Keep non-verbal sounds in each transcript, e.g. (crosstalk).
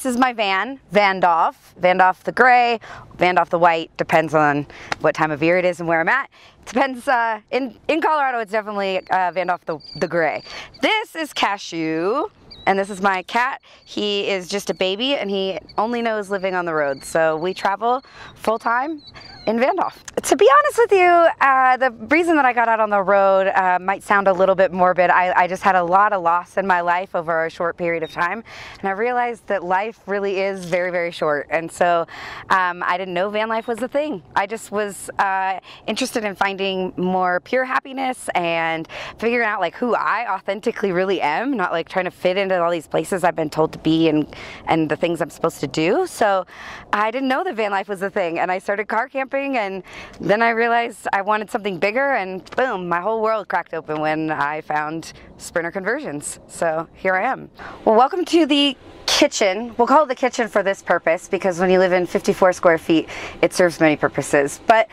This is my van, Vandoff. Vandoff the gray, Vandoff the white, depends on what time of year it is and where I'm at. Depends, uh, in, in Colorado it's definitely uh, Vandoff the, the gray. This is Cashew. And this is my cat. He is just a baby and he only knows living on the road. So we travel full time in Vandoff. To be honest with you, uh, the reason that I got out on the road uh, might sound a little bit morbid. I, I, just had a lot of loss in my life over a short period of time, and I realized that life really is very, very short. And so um, I didn't know van life was a thing. I just was uh, interested in finding more pure happiness and figuring out like who I authentically really am, not like trying to fit into all these places I've been told to be and and the things I'm supposed to do. So I didn't know that van life was a thing, and I started car camping camping and then I realized I wanted something bigger and boom, my whole world cracked open when I found Sprinter Conversions. So here I am. Well, welcome to the kitchen. We'll call it the kitchen for this purpose because when you live in 54 square feet, it serves many purposes. But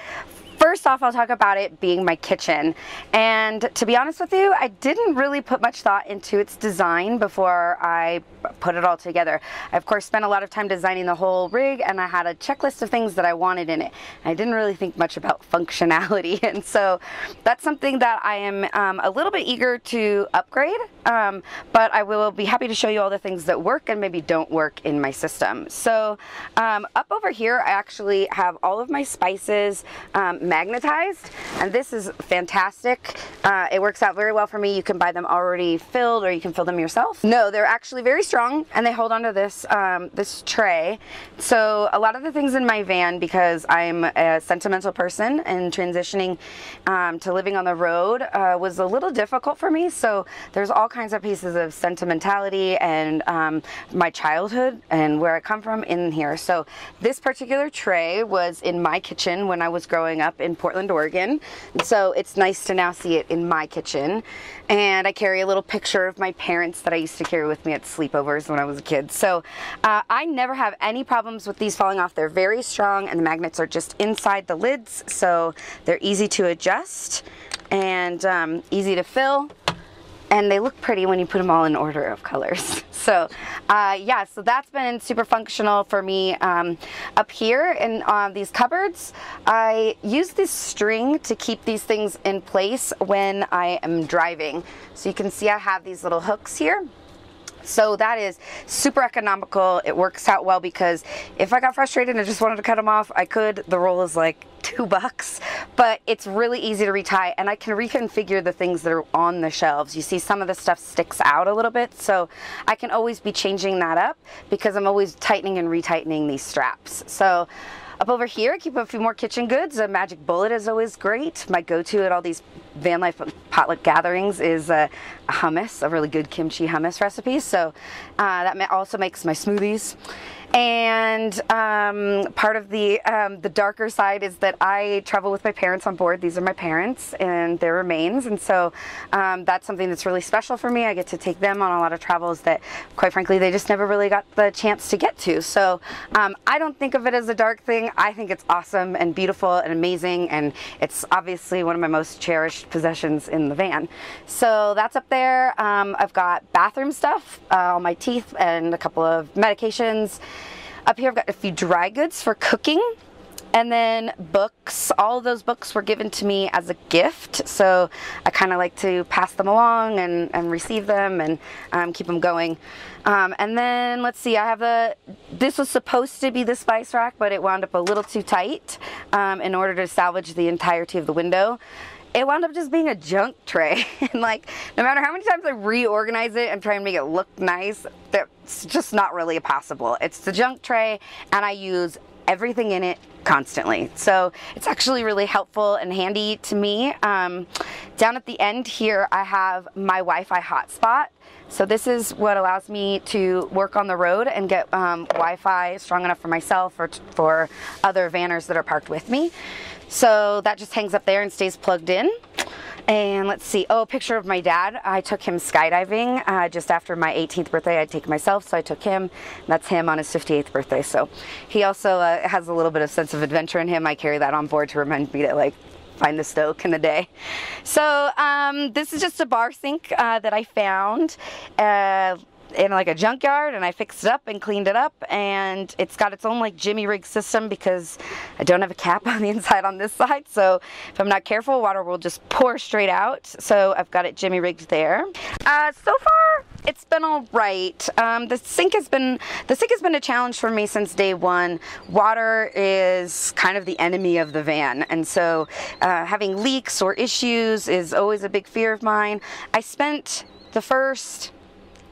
First off, I'll talk about it being my kitchen. And to be honest with you, I didn't really put much thought into its design before I put it all together. I of course spent a lot of time designing the whole rig and I had a checklist of things that I wanted in it. I didn't really think much about (laughs) functionality and so that's something that I am um, a little bit eager to upgrade um, but I will be happy to show you all the things that work and maybe don't work in my system. So um, up over here I actually have all of my spices um, magnetized and this is fantastic. Uh, it works out very well for me. You can buy them already filled or you can fill them yourself. No, they're actually very strong and they hold onto this, um, this tray. So a lot of the things in my van, because I'm a sentimental person and transitioning um, to living on the road uh, was a little difficult for me. So there's all kinds of pieces of sentimentality and um, my childhood and where I come from in here. So this particular tray was in my kitchen when I was growing up in Portland, Oregon. So it's nice to now see it in my kitchen. And I carry a little picture of my parents that I used to carry with me at sleepovers when I was a kid. So uh, I never have any problems with these falling off. They're very strong and the magnets are just inside the lids. So they're easy to adjust and um, easy to fill and they look pretty when you put them all in order of colors. (laughs) So uh, yeah, so that's been super functional for me. Um, up here in uh, these cupboards, I use this string to keep these things in place when I am driving. So you can see I have these little hooks here. So that is super economical. It works out well because if I got frustrated and just wanted to cut them off, I could. The roll is like two bucks, but it's really easy to retie and I can reconfigure the things that are on the shelves. You see some of the stuff sticks out a little bit, so I can always be changing that up because I'm always tightening and retightening these straps. So up over here, I keep a few more kitchen goods. A magic bullet is always great. My go-to at all these van life potluck gatherings is a hummus, a really good kimchi hummus recipe. So uh, that also makes my smoothies. And um, part of the um, the darker side is that I travel with my parents on board. These are my parents and their remains, and so um, that's something that's really special for me. I get to take them on a lot of travels that, quite frankly, they just never really got the chance to get to. So um, I don't think of it as a dark thing. I think it's awesome and beautiful and amazing, and it's obviously one of my most cherished possessions in the van. So that's up there. Um, I've got bathroom stuff, uh, all my teeth, and a couple of medications. Up here I've got a few dry goods for cooking and then books. All those books were given to me as a gift, so I kind of like to pass them along and, and receive them and um, keep them going. Um, and then let's see, I have the, this was supposed to be the spice rack, but it wound up a little too tight um, in order to salvage the entirety of the window it wound up just being a junk tray. (laughs) and like, no matter how many times I reorganize it and try and make it look nice, that's just not really possible. It's the junk tray and I use everything in it constantly. So it's actually really helpful and handy to me. Um, down at the end here, I have my Wi-Fi hotspot. So this is what allows me to work on the road and get um, Wi-Fi strong enough for myself or for other vanners that are parked with me. So that just hangs up there and stays plugged in. And let's see, oh, a picture of my dad. I took him skydiving uh, just after my 18th birthday. I'd take myself, so I took him. That's him on his 58th birthday. So he also uh, has a little bit of sense of adventure in him. I carry that on board to remind me to like find the stoke in the day. So um, this is just a bar sink uh, that I found. In like a junkyard and I fixed it up and cleaned it up and it's got its own like Jimmy rig system because I don't have a cap (laughs) on the inside on this side so if I'm not careful water will just pour straight out so I've got it Jimmy rigged there. Uh, so far it's been all right. Um, the sink has been the sink has been a challenge for me since day one. Water is kind of the enemy of the van, and so uh, having leaks or issues is always a big fear of mine. I spent the first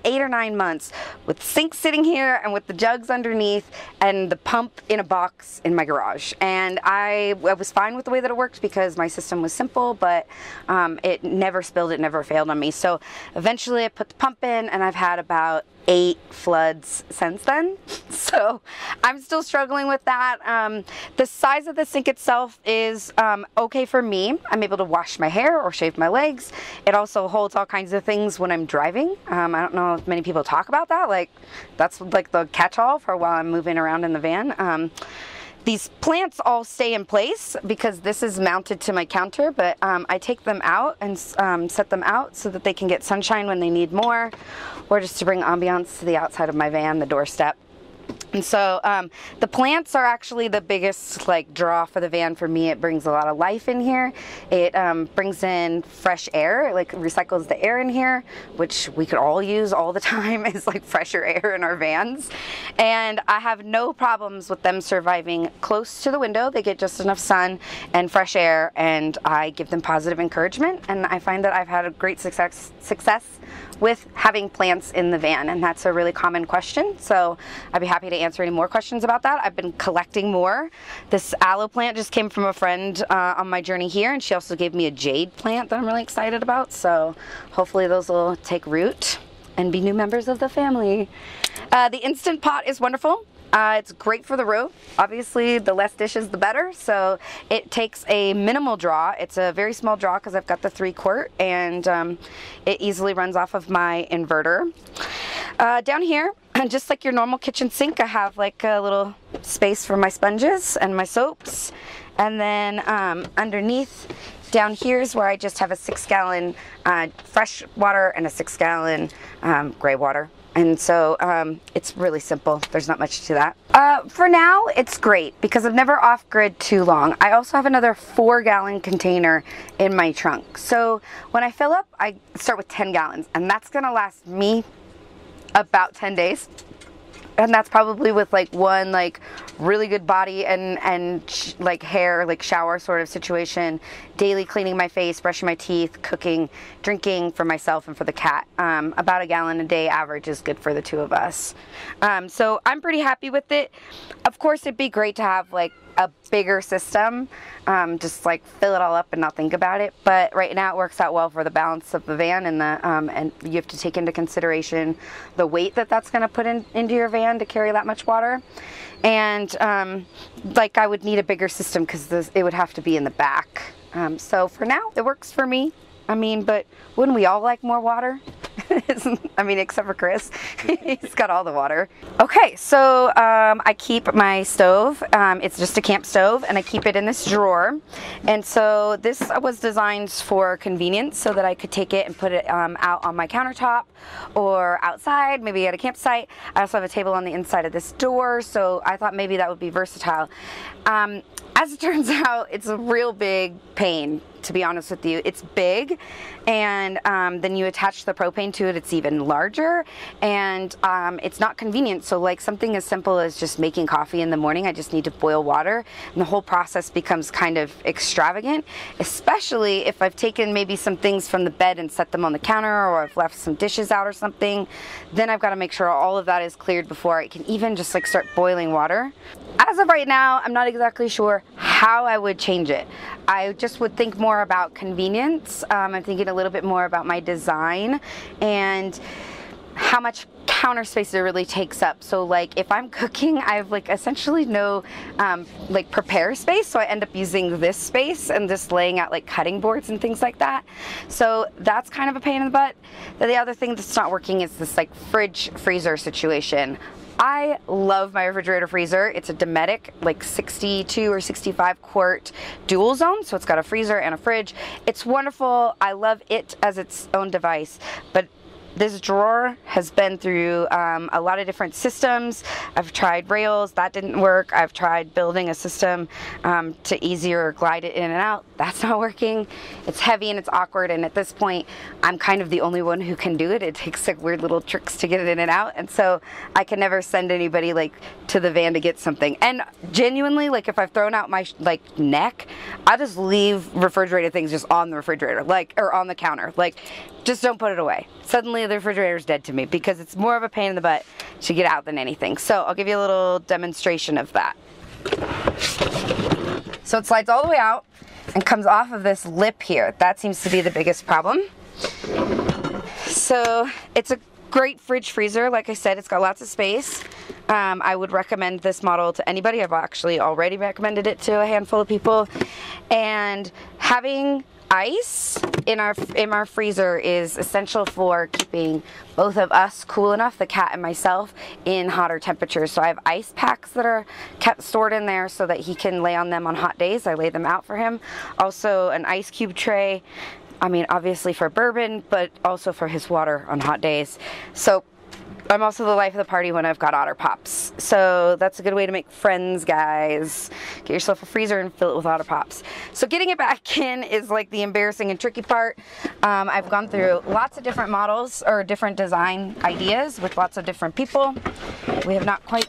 eight or nine months with sink sitting here and with the jugs underneath and the pump in a box in my garage. And I, I was fine with the way that it worked because my system was simple, but um, it never spilled, it never failed on me. So eventually I put the pump in and I've had about eight floods since then. (laughs) So I'm still struggling with that. Um, the size of the sink itself is um, okay for me. I'm able to wash my hair or shave my legs. It also holds all kinds of things when I'm driving. Um, I don't know if many people talk about that. Like that's like the catch-all for while I'm moving around in the van. Um, these plants all stay in place because this is mounted to my counter, but um, I take them out and um, set them out so that they can get sunshine when they need more, or just to bring ambiance to the outside of my van, the doorstep. And so um, the plants are actually the biggest like draw for the van for me. It brings a lot of life in here. It um, brings in fresh air, it, like recycles the air in here, which we could all use all the (laughs) time is like fresher air in our vans. And I have no problems with them surviving close to the window. They get just enough sun and fresh air and I give them positive encouragement. And I find that I've had a great success, success with having plants in the van and that's a really common question so I'd be happy to answer any more questions about that. I've been collecting more. This aloe plant just came from a friend uh, on my journey here and she also gave me a jade plant that I'm really excited about so hopefully those will take root and be new members of the family. Uh, the Instant Pot is wonderful. Uh, it's great for the room. Obviously, the less dishes, the better. So it takes a minimal draw. It's a very small draw because I've got the three quart and um, it easily runs off of my inverter. Uh, down here, just like your normal kitchen sink, I have like a little space for my sponges and my soaps. And then um, underneath down here is where I just have a six gallon uh, fresh water and a six gallon um, gray water. And so um, it's really simple. There's not much to that. Uh, for now, it's great because I've never off-grid too long. I also have another four gallon container in my trunk. So when I fill up, I start with 10 gallons and that's gonna last me about 10 days. And that's probably with like one like really good body and and like hair like shower sort of situation. Daily cleaning my face brushing my teeth cooking drinking for myself and for the cat. Um, about a gallon a day average is good for the two of us. Um, so i'm pretty happy with it. Of course it'd be great to have like a bigger system, um, just like fill it all up and not think about it. But right now it works out well for the balance of the van and the um, and you have to take into consideration the weight that that's going to put in, into your van to carry that much water. And um, like I would need a bigger system because it would have to be in the back. Um, so for now it works for me. I mean, but wouldn't we all like more water? (laughs) I mean, except for Chris. (laughs) He's got all the water. Okay, so um, I keep my stove. Um, it's just a camp stove, and I keep it in this drawer. And so this was designed for convenience so that I could take it and put it um, out on my countertop or outside, maybe at a campsite. I also have a table on the inside of this door, so I thought maybe that would be versatile. Um, as it (laughs) turns out, it's a real big pain to be honest with you. It's big, and um, then you attach the propane to it, it's even larger, and um, it's not convenient. So, like something as simple as just making coffee in the morning, I just need to boil water, and the whole process becomes kind of extravagant, especially if I've taken maybe some things from the bed and set them on the counter, or I've left some dishes out or something. Then I've got to make sure all of that is cleared before I can even just like start boiling water. As of right now, I'm not exactly sure how I would change it. I just would think more about convenience. Um, I'm thinking a little bit more about my design and how much counter space it really takes up. So like if I'm cooking, I have like essentially no um, like prepare space. So I end up using this space and just laying out like cutting boards and things like that. So that's kind of a pain in the butt. The other thing that's not working is this like fridge freezer situation. I love my refrigerator freezer. It's a Dometic, like 62 or 65 quart dual zone. So it's got a freezer and a fridge. It's wonderful. I love it as its own device. But this drawer has been through um, a lot of different systems. I've tried rails, that didn't work. I've tried building a system um, to easier glide it in and out. That's not working. It's heavy and it's awkward. And at this point, I'm kind of the only one who can do it. It takes like weird little tricks to get it in and out. And so I can never send anybody like to the van to get something. And genuinely, like if I've thrown out my like neck, I just leave refrigerated things just on the refrigerator, like, or on the counter. Like, just don't put it away. Suddenly the refrigerator's dead to me because it's more of a pain in the butt to get out than anything. So I'll give you a little demonstration of that. So it slides all the way out and comes off of this lip here. That seems to be the biggest problem. So it's a great fridge freezer. Like I said, it's got lots of space. Um, I would recommend this model to anybody. I've actually already recommended it to a handful of people. And having ice in our in our freezer is essential for keeping both of us cool enough, the cat and myself, in hotter temperatures. So I have ice packs that are kept stored in there so that he can lay on them on hot days. I lay them out for him. Also an ice cube tray. I mean, obviously for bourbon, but also for his water on hot days. So I'm also the life of the party when I've got otter pops. So that's a good way to make friends, guys. Get yourself a freezer and fill it with otter pops. So getting it back (laughs) in is like the embarrassing and tricky part. Um, I've gone through lots of different models or different design ideas with lots of different people. We have not quite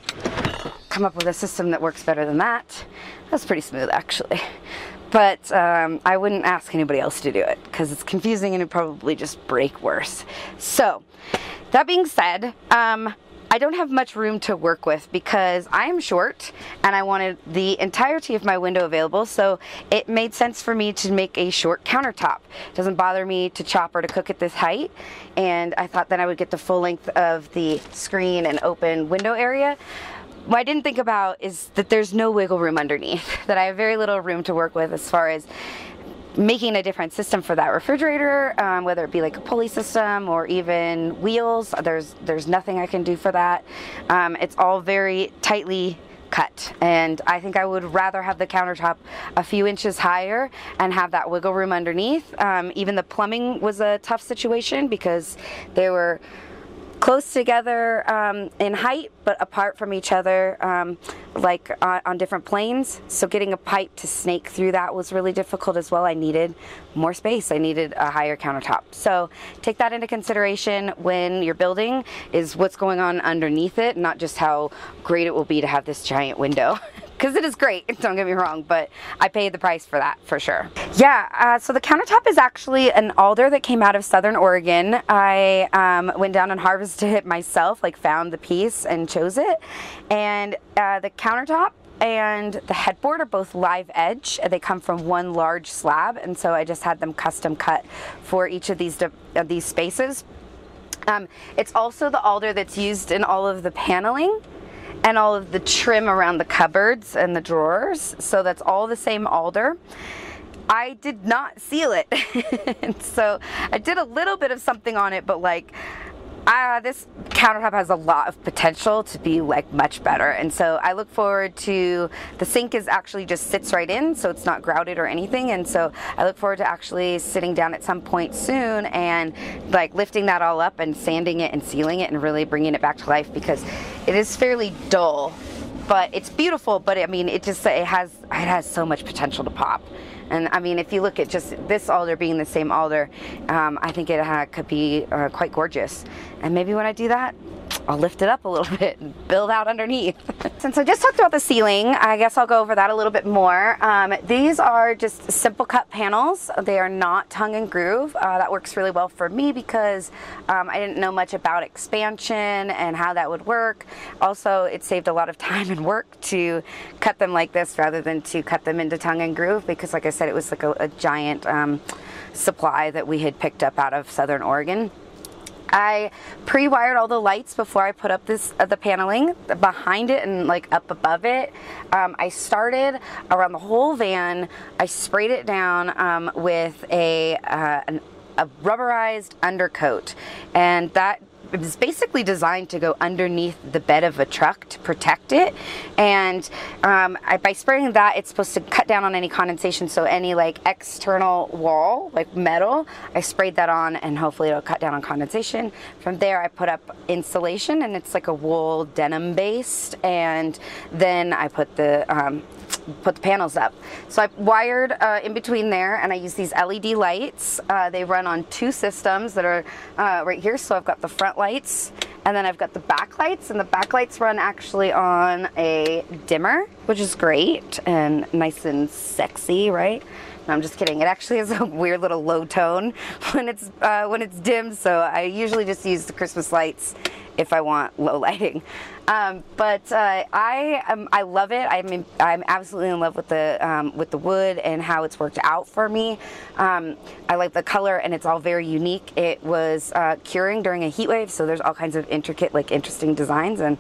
come up with a system that works better than that. That's pretty smooth actually. But um, I wouldn't ask anybody else to do it because it's confusing and it probably just break worse. So that being said, um, I don't have much room to work with because I am short and I wanted the entirety of my window available so it made sense for me to make a short countertop. It doesn't bother me to chop or to cook at this height and I thought then I would get the full length of the screen and open window area. What I didn't think about is that there's no wiggle room underneath, (laughs) that I have very little room to work with as far as making a different system for that refrigerator, um, whether it be like a pulley system or even wheels. There's there's nothing I can do for that. Um, it's all very tightly cut and I think I would rather have the countertop a few inches higher and have that wiggle room underneath. Um, even the plumbing was a tough situation because they were close together um, in height but apart from each other um, like on, on, different planes. So getting a pipe to snake through that was really difficult as well. I needed more space. I needed a higher countertop. So take that into consideration when you're building is what's going on underneath it not just how great it will be to have this giant window (laughs) because it is great, (laughs) don't get me wrong, but I paid the price for that for sure. Yeah, uh, so the countertop is actually an alder that came out of Southern Oregon. I um, went down and harvested it myself, like found the piece and chose it. And uh, the countertop and the headboard are both live edge. They come from one large slab, and so I just had them custom cut for each of these, of these spaces. Um, it's also the alder that's used in all of the paneling and all of the trim around the cupboards and the drawers. So that's all the same alder. I did not seal it. (laughs) so I did a little bit of something on it, but like uh, this countertop has a lot of potential to be like much better. And so I look forward to the sink is actually just sits right in so it's not grouted or anything. And so I look forward to actually sitting down at some point soon and like lifting that all up and sanding it and sealing it and really bringing it back to life because it is fairly dull but it's beautiful but I mean it just it has it has so much potential to pop and I mean, if you look at just this alder being the same alder, um, I think it uh, could be uh, quite gorgeous. And maybe when I do that, I'll lift it up a little (laughs) bit and build out underneath. (laughs) Since I just talked about the ceiling, I guess I'll go over that a little bit more. Um, these are just simple cut panels. They are not tongue and groove. Uh, that works really well for me because um, I didn't know much about expansion and how that would work. Also, it saved a lot of (laughs) time and work to cut them like this rather than to cut them into tongue and groove because like I said, it was like a, a giant um, supply that we had picked up out of Southern Oregon. I pre-wired all the lights before I put up this uh, the paneling behind it and like up above it. Um, I started around the whole van. I sprayed it down um, with a, uh, an, a rubberized undercoat and that it was basically designed to go underneath the bed of a truck to protect it. And um, I, by spraying that, it's supposed to cut down on any condensation. So any like external wall, like metal, I sprayed that on and hopefully it'll cut down on condensation. From there, I put up insulation and it's like a wool denim based. And then I put the um, put the panels up. So I wired uh, in between there and I use these LED lights. Uh, they run on two systems that are uh, right here. So I've got the front lights and then I've got the back lights and the back lights run actually on a dimmer, which is great and nice and sexy, right? No, I'm just kidding. It actually has a (laughs) weird little low tone (laughs) when it's uh, when it's dim. So I usually just use the Christmas lights if I want (laughs) low lighting. Um, but uh, I um, I love it. I'm in, I'm absolutely in love with the um, with the wood and how it's worked out for me. Um, I like the color and it's all very unique. It was uh, curing during a heat wave, so there's all kinds of intricate, like interesting designs. And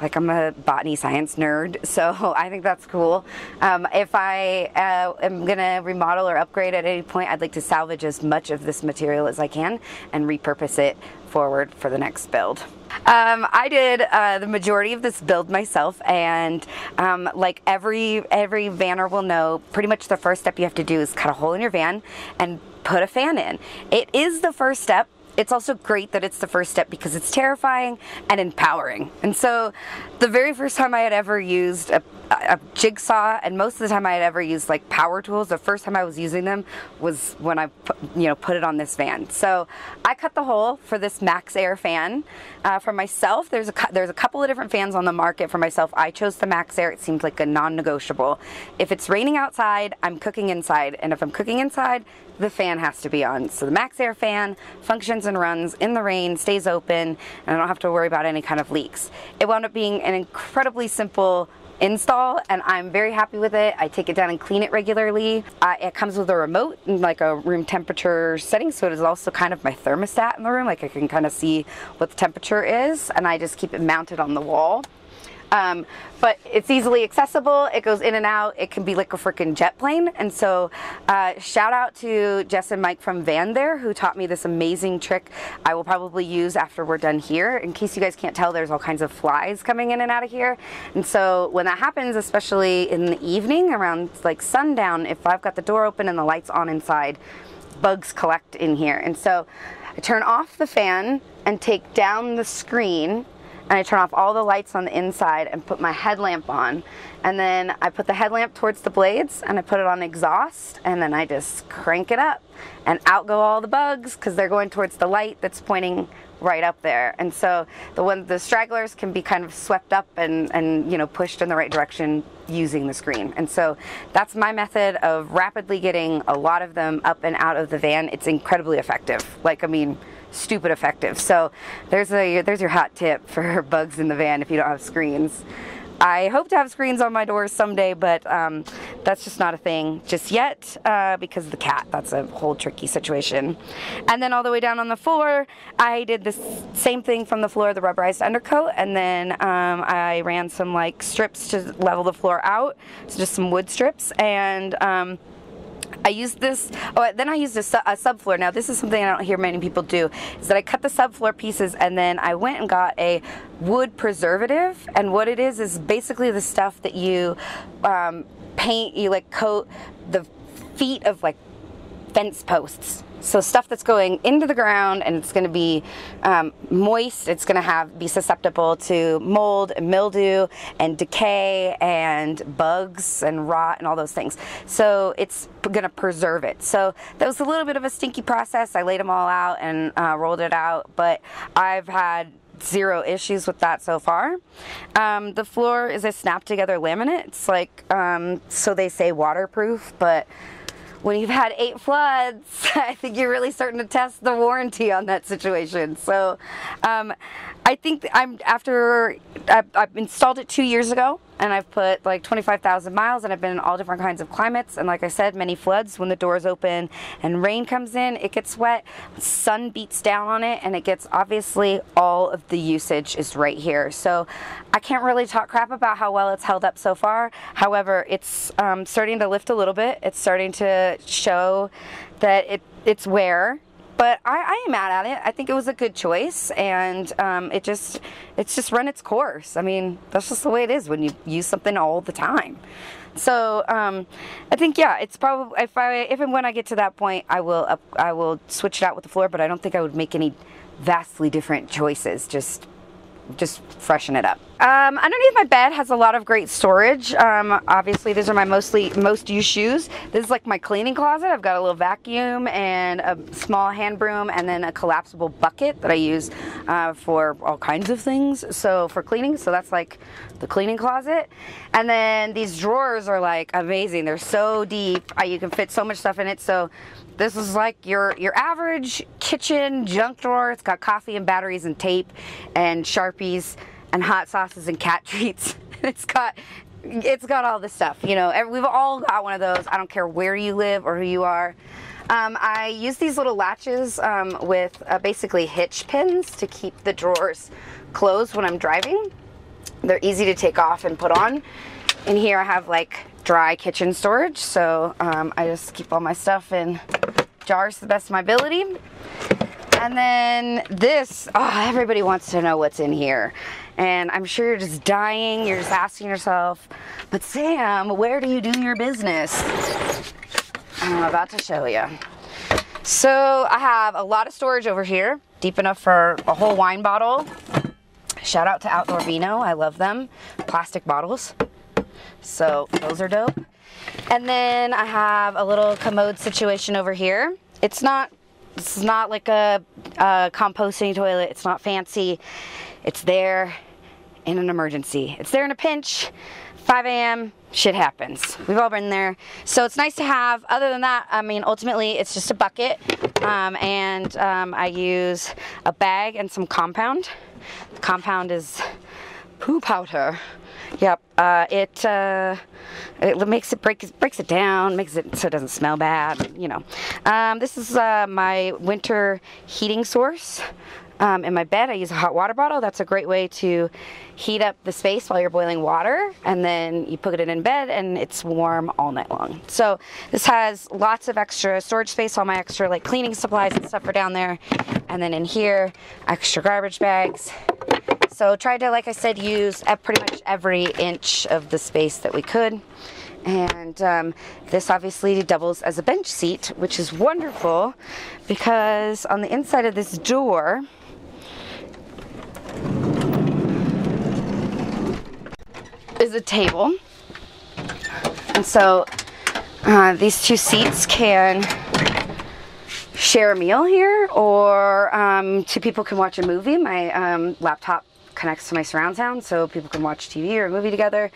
like I'm a botany science nerd, (laughs) so I think that's cool. Um, if I uh, am gonna remodel or upgrade at any point, I'd like to salvage as much of this material as I can and repurpose it forward for the next build. Um, I did uh, the majority of this build myself, and um, like every every vanner will know, pretty much the first step you have to do is cut a hole in your van and put a fan in. It is the first step. It's also great that it's the first step because it's terrifying and empowering. And so, the very first time I had ever used a a jigsaw and most of the time I had ever used like power tools. The first time I was using them was when I put, you know put it on this fan. So I cut the hole for this MaxxAir fan uh, for myself. There's a there's a couple of different fans on the market for myself. I chose the MaxxAir. It seems like a non-negotiable. If it's raining outside I'm cooking inside and if I'm cooking inside the fan has to be on. So the MaxxAir fan functions and runs in the rain stays open and I don't have to worry about any kind of leaks. It wound up being an incredibly simple install and I'm very happy with it. I take it down and clean it regularly. Uh, it comes with a remote and like a room temperature setting so it is also kind of my thermostat in the room like I can kind of see what the temperature is and I just keep it mounted on the wall. Um, but it's easily accessible. It goes in and out. It can be like a freaking jet plane. And so, uh, shout out to Jess and Mike from Van there who taught me this amazing trick I will probably use after we're done here. In case you guys can't tell, there's all kinds of flies coming in and out of here. And so, when that happens, especially in the evening around like sundown, if I've got the door open and the lights on inside, bugs collect in here. And so, I turn off the fan and take down the screen and I turn off all the lights on the inside and put my headlamp on. And then I put the headlamp towards the blades and I put it on exhaust and then I just crank it up and out go all the bugs because they're going towards the light that's pointing right up there. And so the one the stragglers can be kind of swept up and, and you know pushed in the right direction using the screen. And so that's my method of rapidly getting a lot of them up and out of the van. It's incredibly effective. Like I mean stupid effective. So there's a there's your hot tip for (laughs) bugs in the van if you don't have screens. I hope to have screens on my doors someday, but um, that's just not a thing just yet uh, because of the cat. That's a whole tricky situation. And then all the way down on the floor, I did the same thing from the floor, the rubberized undercoat, and then um, I ran some like strips to level the floor out, so just some wood strips, and um, I used this, oh, then I used a, su a, subfloor. Now, this is something I don't hear many people do, is that I cut the subfloor pieces and then I went and got a wood preservative. And what it is, is basically the stuff that you um, paint, you like coat the feet of like fence posts so stuff that's going into the ground and it's going to be um, moist. It's going to have be susceptible to mold and mildew and decay and bugs and rot and all those things. So it's going to preserve it. So that was a little bit of a stinky process. I laid them all out and uh, rolled it out, but I've had zero issues with that so far. Um, the floor is a snap together laminate. It's like, um, so they say waterproof, but when you've had eight floods, (laughs) I think you're really starting to test the warranty on that situation. So um, I think I'm after I've, I've installed it two years ago and I've put like 25,000 miles and I've been in all different kinds of climates. And like I said many floods. When the doors open and rain comes in it gets wet. Sun beats down on it and it gets obviously all of the usage is right here. So I can't really talk crap about how well it's held up so far. However it's um, starting to lift a little bit. It's starting to show that it it's wear but I, I ain't mad at it. I think it was a good choice, and um, it just it's just run its course. I mean, that's just the way it is when you use something all the time. So um, I think yeah, it's probably if I if and when I get to that point, I will I will switch it out with the floor. But I don't think I would make any vastly different choices. Just just freshen it up. Um, underneath my bed has a lot of great storage. Um, obviously, these are my mostly most used shoes. This is like my cleaning closet. I've got a little vacuum and a small hand broom, and then a collapsible bucket that I use uh, for all kinds of things. So for cleaning, so that's like the cleaning closet. And then these drawers are like amazing. They're so deep. Uh, you can fit so much stuff in it. So this is like your your average kitchen junk drawer. It's got coffee and batteries and tape and sharpies and hot sauces and cat (laughs) treats. it's got it's got all this stuff. You know, we've all got one of those. I don't care where you live or who you are. Um, I use these little latches um, with uh, basically hitch pins to keep the drawers closed when I'm driving. They're easy to take off and put on. In here I have like dry kitchen storage, so um, I just keep all my stuff in jars to the best of my ability. And then this, oh, everybody wants to know what's in here. And I'm sure you're just dying, you're just asking yourself, but Sam, where do you do your business? I'm about to show you. So I have a lot of storage over here, deep enough for a whole wine bottle. Shout out to Outdoor Vino, I love them. Plastic bottles. So those are dope. And then I have a little commode situation over here. It's not it's not like a, a composting toilet. It's not fancy. It's there in an emergency. It's there in a pinch. 5 a.m. Shit happens. We've all been there. So it's nice to have. Other than that, I mean, ultimately, it's just a bucket. Um, and um, I use a bag and some compound. The compound is poo powder. Yep. Uh, it uh, it makes it break breaks it down, makes it so it doesn't smell bad. You know. Um, this is uh, my winter heating source. Um, in my bed, I use a hot water bottle. That's a great way to heat up the space while you're boiling water, and then you put it in bed, and it's warm all night long. So this has lots of extra storage space. All my extra like cleaning supplies and stuff are down there, and then in here, extra garbage bags. So tried to, like I said, use pretty much every inch of the space that we could. And um, this obviously doubles as a bench seat, which is wonderful because on the inside of this door, is a table. And so uh, these two seats can share a meal here or um, two people can watch a movie. My um, laptop connects to my surround sound so people can watch TV or a movie together.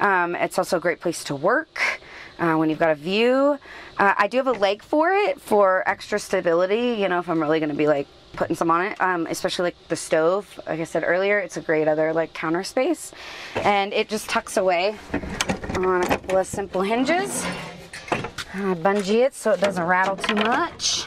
Um, it's also a great place to work uh, when you've got a view. Uh, I do have a leg for it for extra stability, you know, if I'm really going to be like putting some on it, um, especially like the stove. Like I said earlier, it's a great other like counter space. And it just tucks away on a couple of simple hinges. I bungee it so it doesn't rattle too much.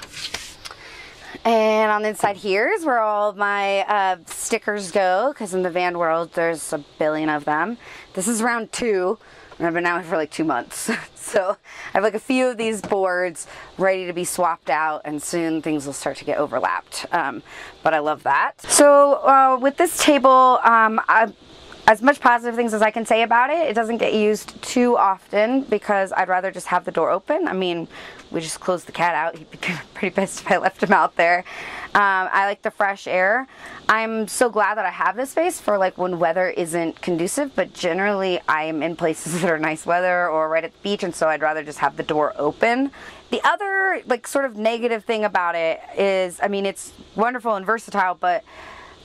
And on the inside here is where all my uh, stickers go, because in the van world there's a billion of them. This is round two, and I've been out for like two months. (laughs) so I have like a few of these boards ready to be swapped out, and soon things will start to get overlapped. Um, but I love that. So uh, with this table, um, I, as much positive things as I can say about it, it doesn't get used too often because I'd rather just have the door open. I mean, we just closed the cat out. He'd be (laughs) pretty pissed if I left him out there. Um, I like the fresh air. I'm so glad that I have this space for like when weather isn't conducive, but generally I'm in places (laughs) that are nice weather or right at the beach, and so I'd rather just have the door open. The other like sort of negative thing about it is, I mean, it's wonderful and versatile, but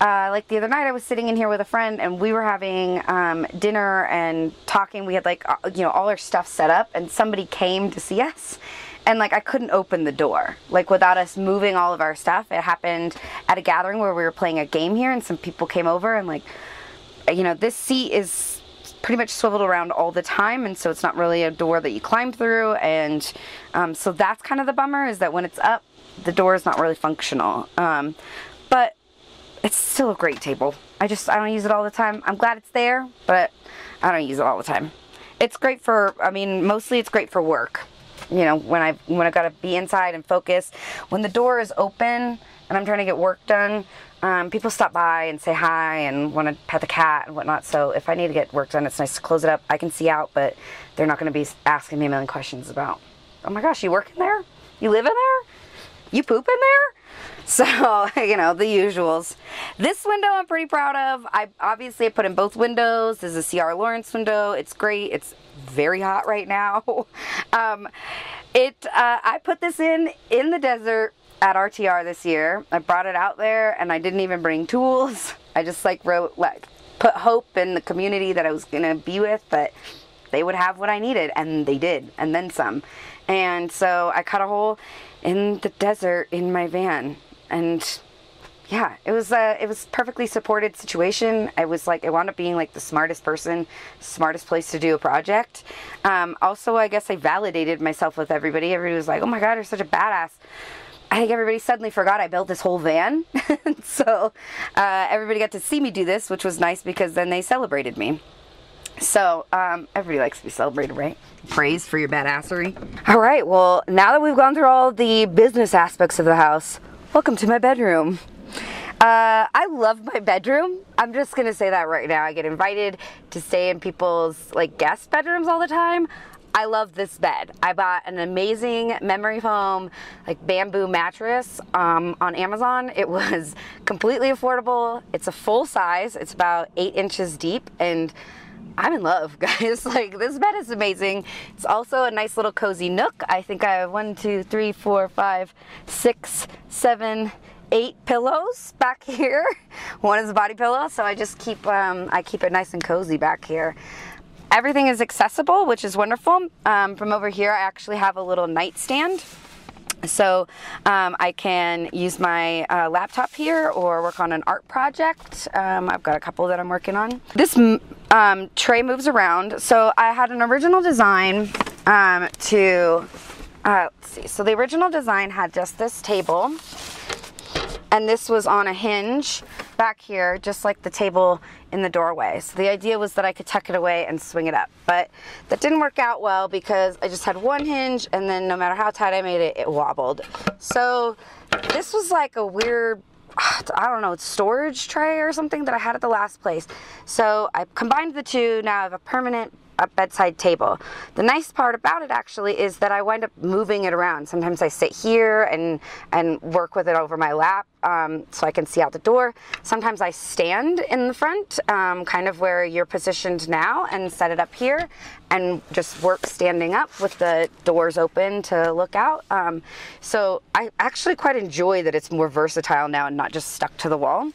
uh, like the other night, I was sitting in here with a friend and we were having um, dinner and talking. We had like, uh, you know, all our stuff set up and somebody came to see us. And like, I couldn't open the door, like without us moving all of our stuff. It happened at a gathering where we were playing a game here and some people came over and like, you know, this seat is pretty much swiveled around all the time and so it's not really a door that you climb through and um, so that's kind of the bummer is that when it's up the door is not really functional um, but it's still a great table. I just, I don't use it all the time. I'm glad it's there, but I don't use it all the time. It's great for, I mean, mostly it's great for work. You know, when I when I gotta be inside and focus. When the door is open and I'm trying to get work done, um, people stop by and say hi and want to pet the cat and whatnot. So if I need to get work done, it's nice to close it up. I can see out, but they're not going to be asking me a million questions about, oh my gosh, you work in there? You live in there? You poop in there? So, (laughs) you know, the usuals. This window I'm pretty proud of. I obviously put in both windows. This is a CR Laurence window. It's great. It's very hot right now. (laughs) um, it, uh, I put this in in the desert at RTR this year. I brought it out there and I didn't even bring tools. (laughs) I just like wrote, like, put hope in the community that I was gonna be with that they would have what I needed and they did and then some. And so I cut a hole in the desert in my van and yeah, it was a it was perfectly supported situation. I was like, it wound up being like the smartest person, smartest place to do a project. Um, also, I guess I validated myself with everybody. Everybody was like, oh my god, you're such a badass. I think everybody suddenly forgot I built this whole van. (laughs) so uh, everybody got to see me do this, which was nice because then they celebrated me. So um, everybody likes to be celebrated, right? Praise for your badassery. All right, well, now that we've gone through all the business aspects of the house, welcome to my bedroom. Uh, I love my bedroom. I'm just gonna say that right now. I get invited to stay in people's like guest bedrooms all the time. I love this bed. I bought an amazing memory foam, like bamboo mattress um, on Amazon. It was (laughs) completely affordable. It's a full size. It's about eight inches deep and I'm in love, (laughs) guys. Like this bed is amazing. It's also a nice little cozy nook. I think I have one, two, three, four, five, six, seven, eight pillows back (laughs) here. One is a body pillow, so I just keep um, I keep it nice and cozy back here. Everything is accessible, which is wonderful. Um, from over here, I actually have a little nightstand. So um, I can use my uh, laptop here or work on an art project. Um, I've got a couple that I'm working on. This um, tray moves around. So I had an original design um, to, uh, let's see. So the original design had just this table and this was on a hinge back here, just like the table in the doorway. So the idea was that I could tuck it away and swing it up. But that didn't work out well because I just had one hinge and then no matter how tight I made it, it wobbled. So this was like a weird I don't know, storage tray or something that I had at the last place. So I combined the two. Now I have a permanent a bedside table. The nice part about it actually is that I wind up moving it around. Sometimes I sit here and, and work with it over my lap um, so I can see out the door. Sometimes I stand in the front, um, kind of where you're positioned now, and set it up here and just work standing up with the doors open to look out. Um, so I actually quite enjoy that it's more versatile now and not just stuck to the wall.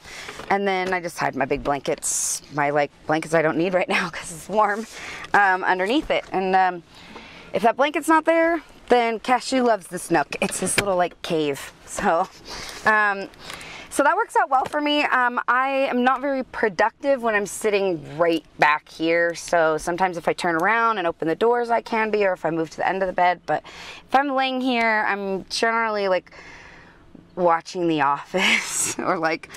And then I just hide my big blankets, my like blankets I don't need right now (laughs) because it's warm, um, underneath it. And um, if that blanket's not there, then Cashew loves this nook. It's this little like cave. So, um, so that works out well for me. Um, I am not very productive when I'm sitting right back here. So sometimes if I turn around and open the doors, I can be, or if I move to the end of the bed. But if I'm laying here, I'm generally like watching The (laughs) Office or like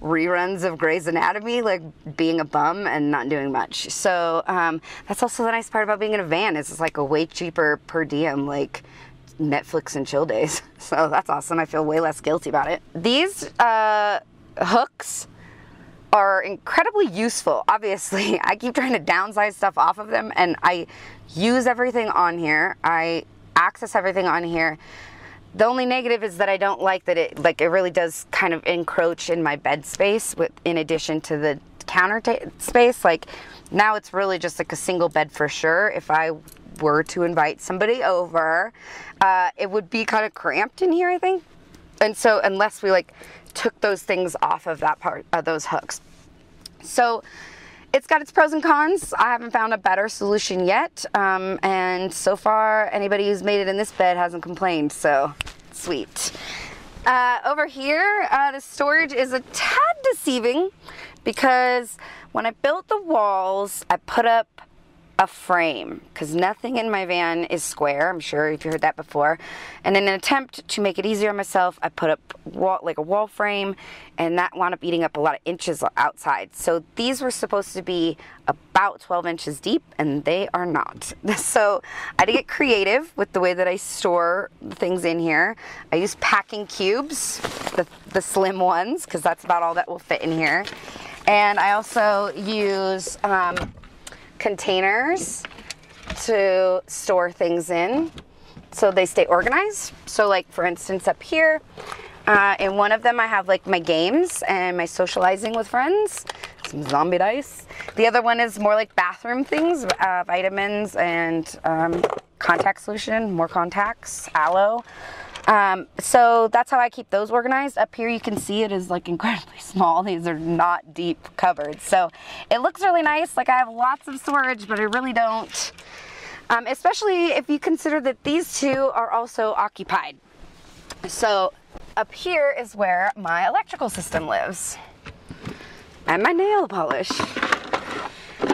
reruns of Grey's Anatomy, like being a bum and not doing much. So um, that's also the nice part about being in a van is it's like a way cheaper per diem, like Netflix and chill days. (laughs) So that's awesome. I feel way less guilty about it. These uh, hooks are incredibly useful. (laughs) Obviously, I keep trying to downsize stuff off of them and I use everything on here. I access everything on here. The only negative is that I don't like that it like it really does kind of encroach in my bed space with in addition to the counter space. Like now it's really just like a single bed for sure. If I were to invite somebody over, uh, it would be kind of cramped in here, I think. And so unless we like took those things off of that part of those hooks. So it's got its pros and cons. I haven't found a better solution yet. Um, and so far, anybody who's made it in this bed hasn't complained, so sweet. Uh, over here, uh, the storage is a tad deceiving because when I built the walls, I put up a frame because nothing in my van is square. I'm sure if you heard that before. And in an attempt to make it easier on myself, I put up wall, like a wall frame and that wound up eating up a lot of inches outside. So these were supposed to be about 12 inches deep and they are not. (laughs) So I had to get creative with the way that I store things in here. I use packing cubes, the, the slim ones, because that's about all that will fit in here. And I also use um, containers to store things in so they stay organized. So like for instance up here, uh, in one of them I have like my games and my socializing with friends, some zombie dice. The other one is more like bathroom things, uh, vitamins and um, contact solution, more contacts, aloe. Um, so that's how I keep those organized. Up here you can see it is like incredibly (laughs) small. These are not deep cupboards. So it looks really nice. Like I have lots of storage, but I really don't. Um, especially if you consider that these two are also occupied. So up here is where my electrical system lives and my nail polish.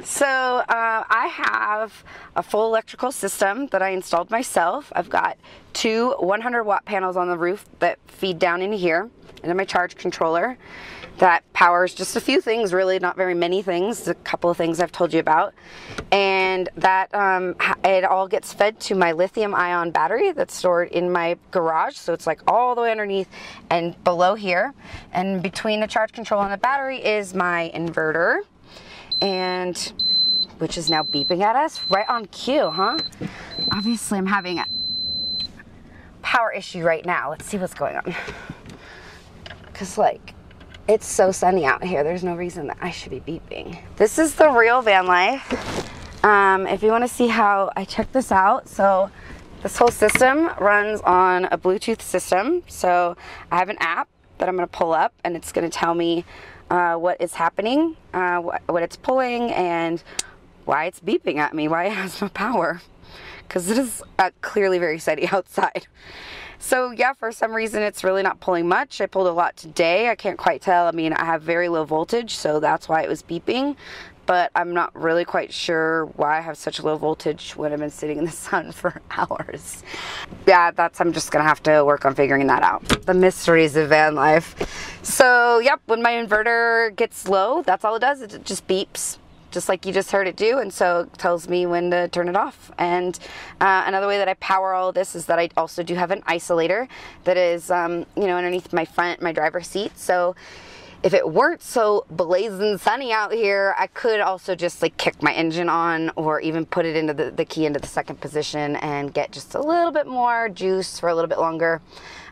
So uh, I have a full electrical system that I installed myself. I've got two 100 watt panels on the roof that feed down into here into my charge controller that powers just a few things really not very many things a couple of things I've told you about. And that um, it all gets fed to my lithium ion battery that's stored in my garage. So it's like all the way underneath and below here. And between the charge control and the battery is my inverter and which is now beeping at us right on cue, huh? Obviously I'm having a power issue right now. Let's see what's going on. Cause like, it's so sunny out here. There's no reason that I should be beeping. This is the real van life. Um, if you wanna see how I check this out, so this whole system runs on a Bluetooth system. So I have an app that I'm gonna pull up and it's gonna tell me uh, what is happening, uh, what, what it's pulling, and why it's beeping at me, why it has no power. Because it is uh, clearly very sunny (laughs) outside. So yeah, for some reason it's really not pulling much. I pulled a lot today. I can't quite tell. I mean, I have very low voltage, so that's why it was beeping. But I'm not really quite sure why I have such low voltage when I've been sitting in the (laughs) sun for hours. Yeah, that's, I'm just gonna have to work on figuring that out. The mysteries of van life. So yep, when my inverter gets low, that's all it does. It just beeps just like you just heard it do and so it tells me when to turn it off and uh, another way that I power all this is that I also do have an isolator that is um, you know underneath my front my driver's seat so if it weren't so blazing sunny out here, I could also just like kick my engine on or even put it into the, the, key into the second position and get just a little bit more juice for a little bit longer.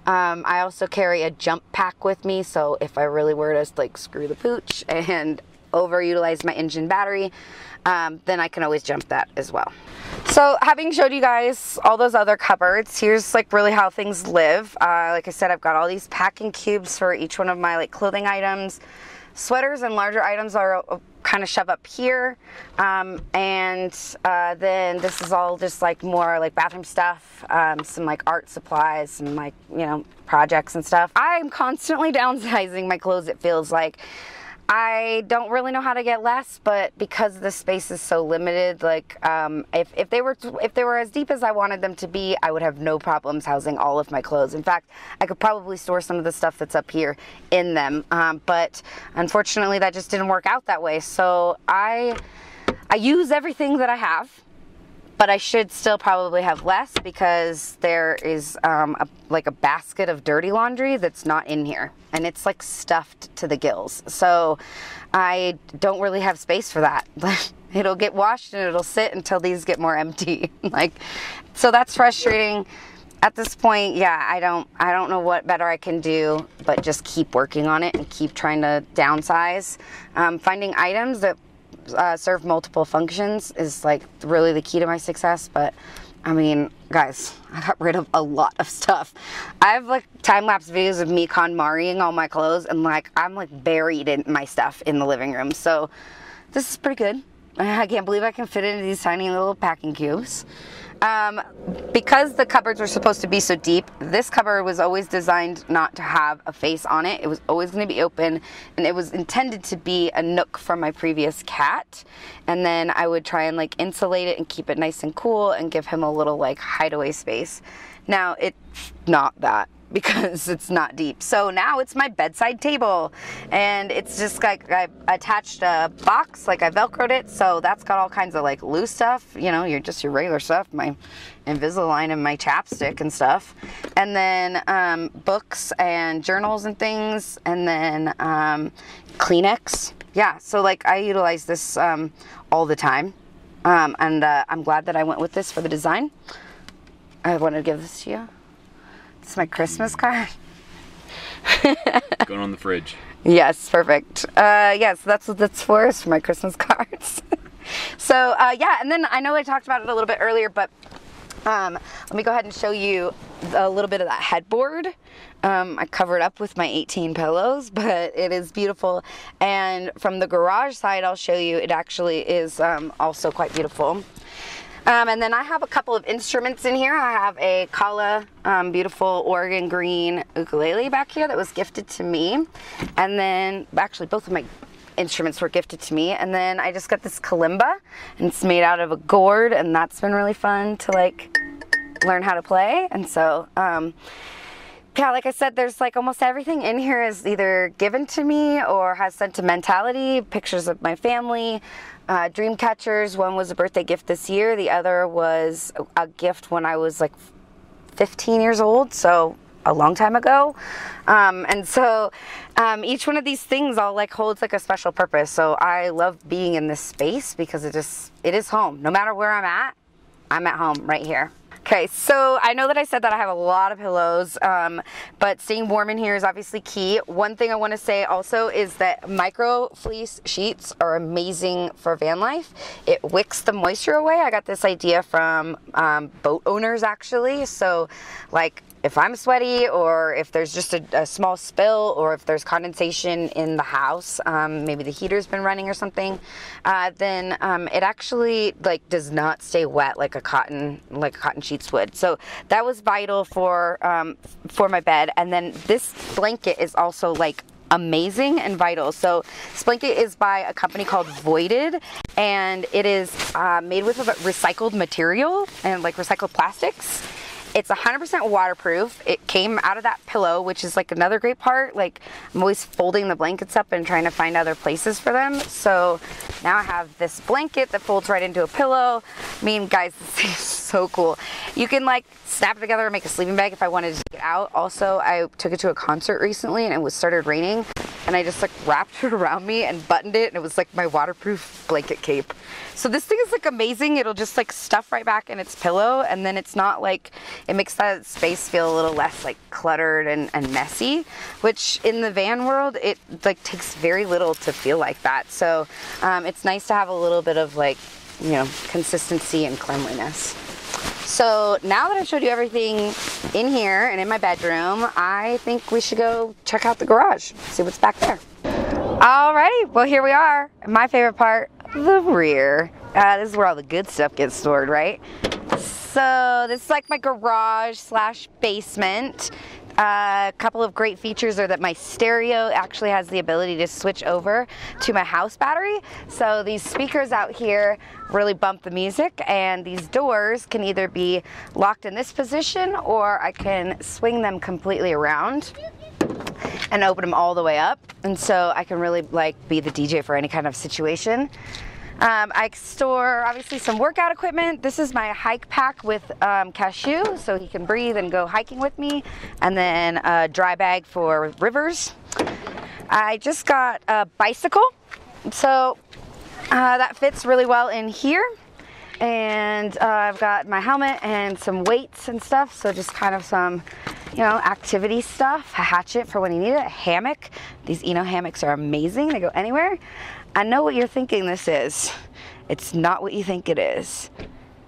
Um, I also carry a jump pack with me, so if I really were to like screw the pooch and overutilize my engine battery, um, then I can always jump that as well. So having showed you guys all those other cupboards, here's like really how things live. Uh, like I said, I've got all these packing cubes for each one of my like clothing items. Sweaters and larger items are uh, kind of shove up here. Um, and uh, then this is all just like more like bathroom stuff, um, some like art supplies, some like, you know, projects and stuff. I'm constantly (laughs) downsizing my clothes, it feels like. I don't really know how to get less, but because the space is so limited, like um, if, if they were if they were as deep as I wanted them to be, I would have no problems housing all of my clothes. In fact, I could probably store some of the stuff that's up here in them. Um, but unfortunately, that just didn't work out that way. So I I use everything that I have but I should still probably have less because there is um, a, like a basket of dirty laundry that's not in here and it's like stuffed to the gills. So I don't really have space for that. (laughs) it'll get washed and it'll sit until these get more empty. (laughs) like, so that's frustrating. At this point, yeah, I don't, I don't know what better I can do, but just keep working on it and keep trying to downsize. Um, finding items that uh, serve multiple functions is like really the key to my success. But I mean, guys, I got rid of a lot of stuff. I have like time lapse videos of me KonMariing all my clothes, and like I'm like buried in my stuff in the living room. So this is pretty good. I can't believe I can fit into these tiny little packing cubes. Um, because the cupboards were supposed to be so deep, this cupboard was always designed not to have a face on it. It was always going to be open, and it was intended to be a nook for my previous cat. And then I would try and like insulate it and keep it nice and cool and give him a little like hideaway space. Now it's not that because it's not deep. So now it's my bedside table and it's just like I attached a box, like I velcroed it. So that's got all kinds of like loose stuff, you know, you're just your regular stuff, my Invisalign and my chapstick and stuff. And then um, books and journals and things. And then um, Kleenex. Yeah, so like I utilize this um, all the time. Um, and uh, I'm glad that I went with this for the design. I want to give this to you. It's my Christmas card. Going on the fridge. (laughs) Yes, perfect. Uh, yes, that's what that's for, is for my Christmas (laughs) cards. so, uh, yeah, and then I know I talked about it a little bit earlier, but um, let me go ahead and show you a little bit of that headboard. Um, I covered up with my 18 pillows, (laughs) but it is beautiful. And from the garage side, I'll show you, it actually is um, also quite beautiful. Um, and then I have a couple of instruments in here. I have a Kala um, beautiful Oregon green ukulele back here that was gifted to me. And then, actually both of my instruments were gifted to me. And then I just got this kalimba and it's made out of a gourd and that's been really fun to like learn how to play. And so, um, yeah, like I said, there's like almost everything in here is either given to me or has sentimentality, pictures of my family, uh, dream catchers. One was a birthday gift this year. The other was a gift when I was like 15 years old. So a long time ago. Um, and so um, each one of these things all like holds like a special purpose. So I love being in this space because it just, it is home. No matter where I'm at, I'm at home right here. Okay, so I know that I said that I have a lot of pillows, um, but staying warm in here is obviously key. One thing I want to say also is that micro fleece sheets are amazing for van life. It wicks the moisture away. I got this idea from um, boat owners actually. So like if I'm sweaty or if there's just a, a, small spill or if there's condensation in the house, um, maybe the heater's been running or something, uh, then um, it actually like does not stay wet like a cotton like cotton sheets would. So that was vital for um, for my bed. And then this blanket is also like amazing and vital. So this blanket is by a company called Voited and it is uh, made with recycled material and like recycled plastics. It's 100% waterproof. It came out of that pillow, which is like another great part. Like I'm always folding the blankets up and trying to find other places for them. So now I have this blanket that folds right into a pillow. I mean, guys, (laughs) this is so cool. You can like snap it together and make a sleeping bag if I wanted to it out. Also, I took it to a concert recently and it was started raining and I just like wrapped (laughs) it around me and buttoned it and it was like my waterproof blanket cape. So this thing is like amazing. It'll just like stuff right back in its pillow and then it's not like it makes that space feel a little less like cluttered and, and messy, which in the van world, it like takes very little to feel like that. So um, it's nice to have a little bit of like, you know, consistency and cleanliness. So now that I've showed you everything in here and in my bedroom, I think we should go check out the garage, see what's back there. Alrighty, well here we are. My favorite part, the rear. Uh, this is where all the good stuff gets stored, right? So this is like my garage slash basement. A uh, couple of great features are that my stereo actually has the ability to switch over to my house battery. So these speakers out here really bump the music and these doors can either be locked in this position or I can swing them completely around and open them all the way up. And so I can really like be the DJ for any kind of situation. Um, I store obviously some workout equipment. This is my hike pack with um, cashew so he can breathe and go hiking with me. And then a dry bag for rivers. I just got a bicycle. So uh, that fits really well in here. And uh, I've got my helmet and some weights and stuff. So just kind of some, you know, activity stuff. A hatchet for when you need it. A hammock. These Eno hammocks are amazing. They go anywhere. I know what you're thinking this is. It's not what you think it is.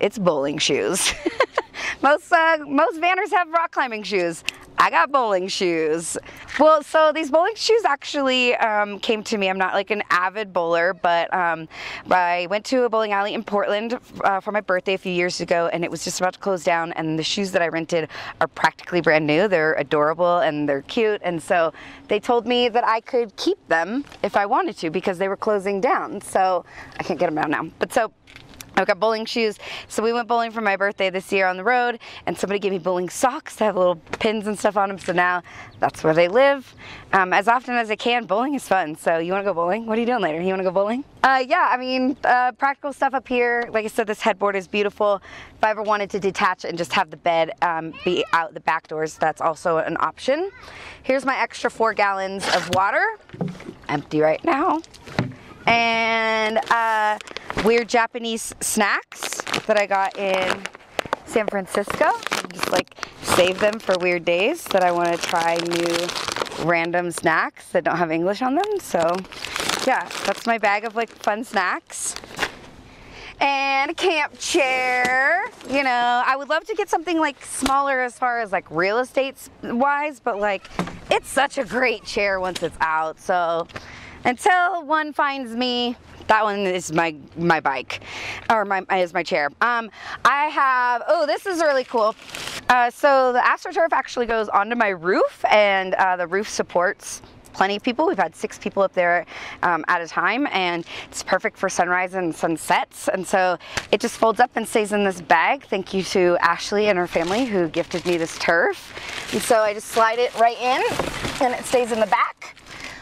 It's bowling shoes. (laughs) most uh, most vanners have rock climbing shoes. I got bowling shoes. Well, so these bowling shoes actually um, came to me. I'm not like an avid bowler, but um, I went to a bowling alley in Portland uh, for my birthday a few years ago, and it was just about to close down. And the shoes that I rented are practically brand new. They're adorable and they're cute, and so they told me that I could keep them if I wanted to because they were closing down. So I can't get them out now. But so I've got bowling shoes. So we went bowling for my birthday this year on the road and somebody gave me bowling socks that have little pins and stuff on them. So now that's where they live. Um, as often as I can, bowling is fun. So you wanna go bowling? What are you doing later? You wanna go bowling? Uh, yeah, I mean, uh, practical stuff up here. Like I said, this headboard is beautiful. If I ever wanted to detach and just have the bed um, be out the back doors, that's also an option. Here's my extra four gallons of water. Empty right now and uh, weird Japanese snacks that I got in San Francisco. Just like save them for weird days that I want to try new random snacks that don't have English on them. So yeah, that's my bag of like fun snacks. And a camp chair. You know, I would love to get something like smaller as far as like real estate wise, but like it's such a great chair once it's out. So until one finds me that one is my my bike or my is my chair um i have oh this is really cool uh, so the astroturf actually goes onto my roof and uh, the roof supports plenty of people. We've had six people up there um, at a time and it's perfect for sunrise and sunsets. And so it just folds up and stays in this bag. Thank you to Ashley and her family who gifted me this turf. And so I just slide it right in and it stays in the back.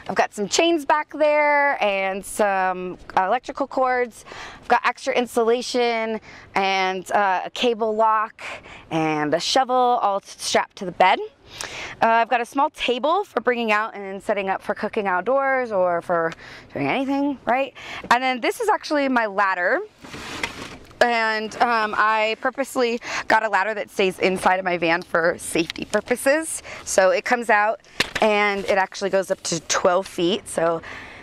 I've got some chains back there and some electrical cords. I've got extra insulation and uh, a cable lock and a shovel all strapped to the bed. Uh, I've got a small table for bringing out and setting up for cooking outdoors or for doing anything, right? And then this is actually my ladder and um, I purposely got a ladder that stays inside of my van for safety purposes. So it comes out and it actually goes up to 12 feet. So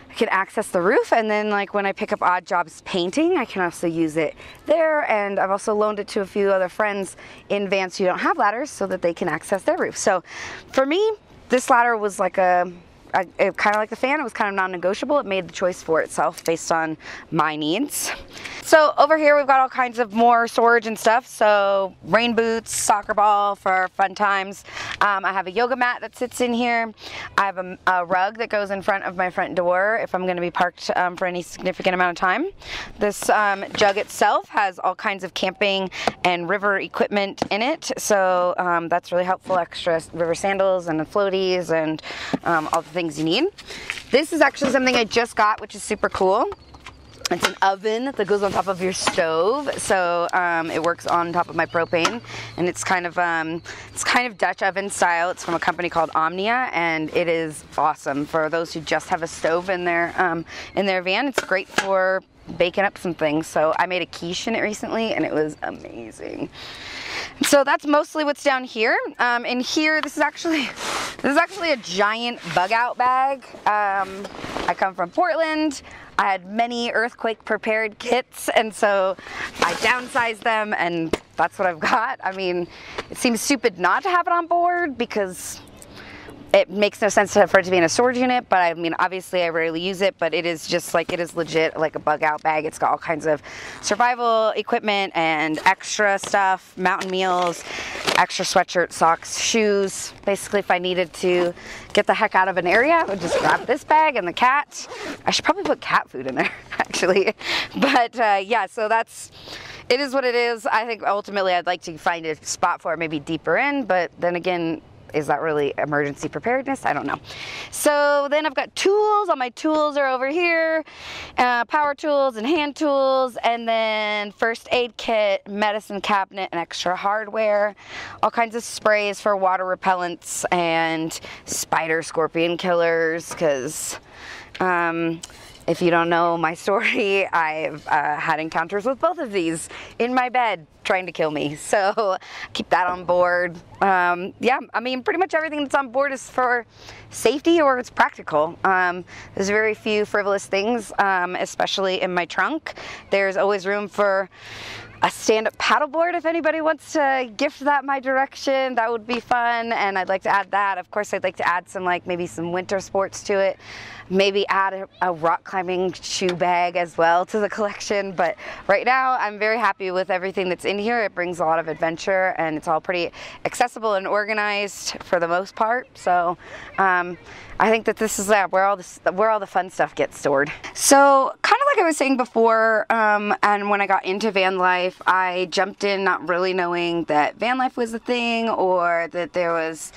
I can access the roof and then like when I pick up odd jobs painting, I can also use it there. And I've also loaned it to a few other friends in vans who don't have ladders so that they can access their roof. So for me, this ladder was like a Kind of like the fan, it was kind of non-negotiable. It made the choice for itself based on my needs. So over here we've got all kinds of more storage and stuff. So rain boots, soccer ball for fun times. Um, I have a yoga mat that sits in here. I have a, a, rug that goes in front of my front door if I'm going to be parked um, for any significant amount of time. This um, jug itself has all kinds of camping and river equipment in it. So um, that's really helpful. Extra river sandals and floaties and um, all the things you need. This is actually something I just got, which is super cool. It's an oven that goes on top of your stove, so um, it works on top of my propane, and it's kind of um, it's kind of Dutch oven style. It's from a company called Omnia, and it is awesome for those who just have a stove in their um, in their van. It's great for baking up some things. So I made a quiche in it recently, and it was amazing. So that's mostly what's down here. Um, here, this is actually (laughs) this is actually a giant bug out bag. Um, I come from Portland. I had many earthquake prepared kits and so I downsized them and that's what I've got. I mean, it seems stupid not to have it on board because it makes no sense for it to be in a storage unit, but I mean, obviously I rarely use it, but it is just like, it is legit like a bug out bag. It's got all kinds of survival equipment and extra stuff, mountain meals, extra sweatshirt, socks, shoes. Basically, if I needed to get the heck out of an area, I would just grab this bag and the cat. I should probably put cat food in there, (laughs) actually. But uh, yeah, so that's, it is what it is. I think ultimately I'd like to find a spot for it maybe deeper in, but then again, is that really emergency preparedness? I don't know. So then I've got tools. All my tools are over here. Uh, power tools and hand tools. And then first aid kit, medicine cabinet, and extra hardware. All kinds of sprays for water repellents and spider scorpion killers because um, if you don't know my (laughs) story, I've uh, had encounters with both of these in my bed trying to kill me. So (laughs) keep that on board. Um, yeah, I mean, pretty much everything that's on board is for safety or it's practical. Um, there's very few frivolous things, um, especially in my trunk. There's always room for a stand-up paddleboard if anybody wants to gift that my direction. That would be fun, and I'd like to add that. Of course, I'd like to add some like maybe some winter sports to it. Maybe add a, a rock climbing shoe bag as well to the (laughs) collection. But right now, I'm very happy with everything that's in here. It brings a lot of adventure, and it's all pretty accessible and organized for the most part. So. Um, I think that this is uh, where all this where all the fun stuff gets stored. So kind of like I was saying before, um, and when I got into van life, I jumped in not really knowing that van life was a thing or that there was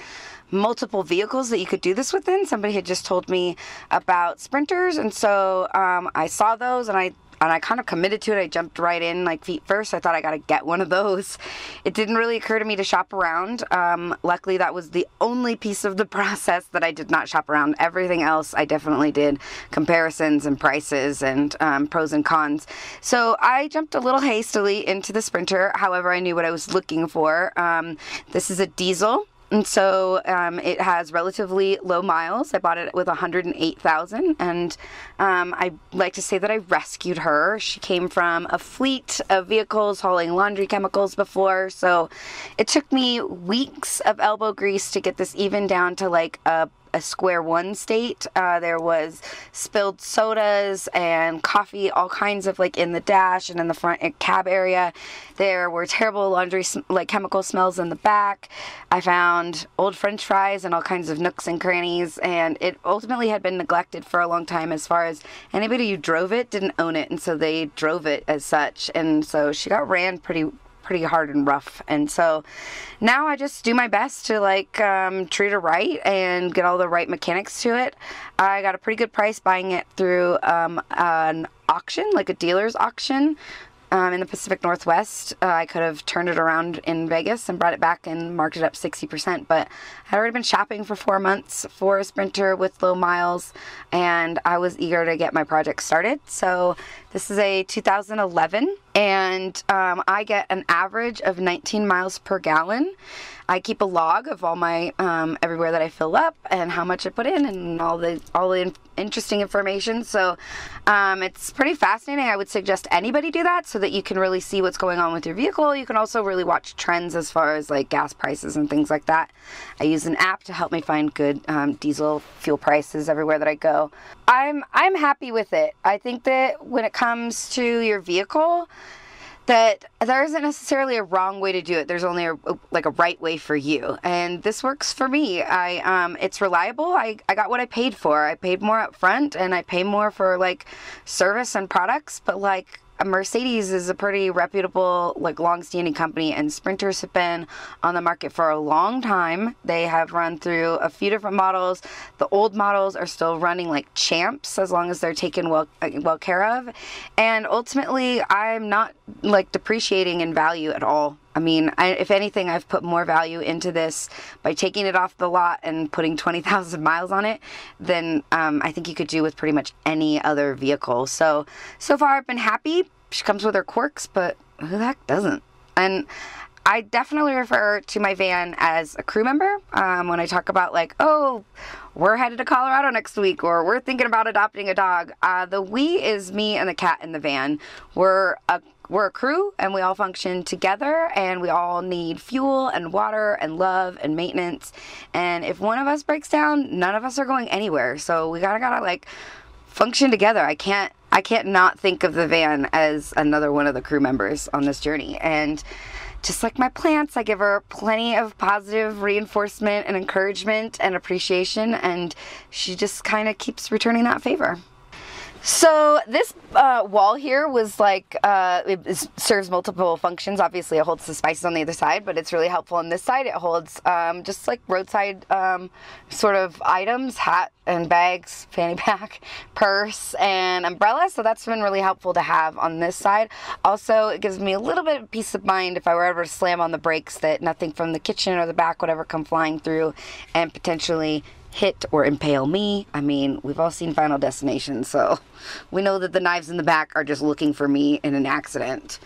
multiple vehicles that you could do this within. Somebody had just told me about sprinters, and so um, I saw those and I and I kind of committed to it. I jumped right in like feet first. I thought I got to get one of those. (laughs) It didn't really occur to me to shop around. Um, luckily, that was the only piece of the (laughs) process that I did not shop around. Everything else, I definitely did comparisons and prices and um, pros and cons. So I jumped a little hastily into the Sprinter. However, I knew what I was looking for. Um, this is a diesel. And so um, it has relatively low miles. I bought it with 108,000, and um, I like to say that I rescued her. She came from a fleet of vehicles hauling laundry chemicals before, so it took me weeks of elbow grease to get this even down to like a a square one state. Uh, there was spilled sodas and coffee, all kinds of like in the dash and in the front cab area. There were terrible laundry, like chemical smells in the back. I found old french fries and all kinds of nooks and crannies, and it ultimately had been neglected for a long time as far as anybody who drove it didn't own it, and so they drove it as such. And so she got ran pretty pretty hard and rough. And so now I just do my best to like um, treat her right and get all the right mechanics to it. I got a pretty good price buying it through um, an auction, like a dealer's auction um, in the Pacific Northwest. Uh, I could have turned it around in Vegas and brought it back and marked it up 60%, but I'd already been shopping for four months for a Sprinter with low miles, and I was eager to get my project started. So this is a 2011, and um, I get an average of 19 miles per gallon. I keep a log of all my um, everywhere that I fill up and how much I put in and all the all the in- interesting information. So um, it's pretty fascinating. I would suggest anybody do that so that you can really see what's going on with your vehicle. You can also really watch trends as far as like gas prices and things like that. I use an app to help me find good um, diesel fuel prices everywhere that I go. I'm I'm happy with it. I think that when it comes to your vehicle that there isn't necessarily a wrong way to do it. There's only a, like a right way for you, and this works for me. I um, it's reliable. I I got what I paid for. I paid more up front, and I pay more for like service and products. But like Mercedes is a pretty reputable, like long-standing company, and Sprinters have been on the market for a long time. They have run through a few different models. The old models are still running like champs as long as they're taken well uh, well care of. And ultimately, I'm not like depreciating in value at all. I mean, I, if anything, I've put more value into this by taking it off the lot and putting (laughs) 20,000 miles on it than um, I think you could do with pretty much any other vehicle. So, so far I've been happy. She comes with her quirks, but who the heck doesn't? And I definitely refer to my van as a crew member um, when I talk about like, oh, we're headed to Colorado next week, or we're thinking about adopting a dog. Uh, the we is me and the cat in the van. We're a we're a crew and we all function together and we all need fuel and water and love and maintenance. And if one of us breaks down, none of us are going anywhere. So we gotta gotta like function together. I can't I can't not think of the van as another one of the crew members on this journey. And just like my plants, I give her plenty of positive reinforcement and encouragement and appreciation, and she just kind of keeps returning that favor. So this uh, wall here was like uh, it serves multiple functions. Obviously, it holds the spices on the other side, but it's really helpful on this side. It holds um, just like roadside um, sort of items, hat and bags, fanny (laughs) pack, purse, and umbrella. So that's been really helpful to have on this side. Also, it gives me a little bit of peace of mind if I were ever to slam on the brakes that nothing from the kitchen or the back would ever come flying through and potentially hit or impale me. I mean, we've all seen Final Destination, so we know that the knives in the back are just looking for me in an accident.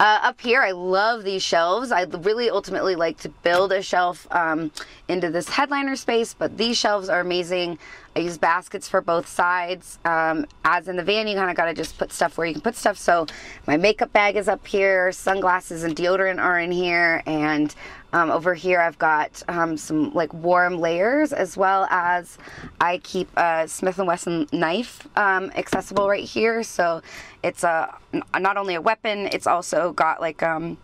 Uh, up here, I love these shelves. I really ultimately like to build a shelf um, into this headliner space, but these shelves are amazing. I use baskets for both sides. Um, as in the van, you kind of got to just put stuff where you can put stuff. So my makeup bag is up here, sunglasses and deodorant are in here, and um, over here I've got um, some like warm layers as well as I keep a Smith & Wesson knife um, accessible right here. So it's a not only a weapon, it's also got like um,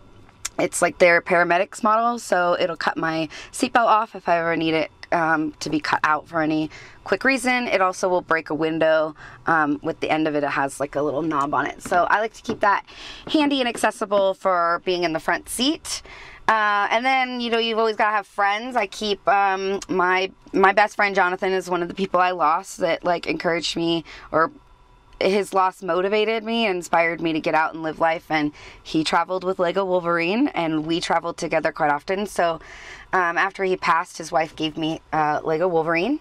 it's like their paramedics model, so it'll cut my seatbelt off if I ever need it um, to be cut out for any quick reason. It also will break a window. Um, with the end of it, it has like a little knob on it. So I like to keep that handy and accessible for being in the front seat. Uh, and then you know you've always got to have friends. I keep um, my my best friend Jonathan is one of the people I lost that like encouraged me or his loss motivated me and inspired me to get out and live life and he traveled with lego wolverine and we traveled together quite often so um, after he passed his wife gave me uh, lego wolverine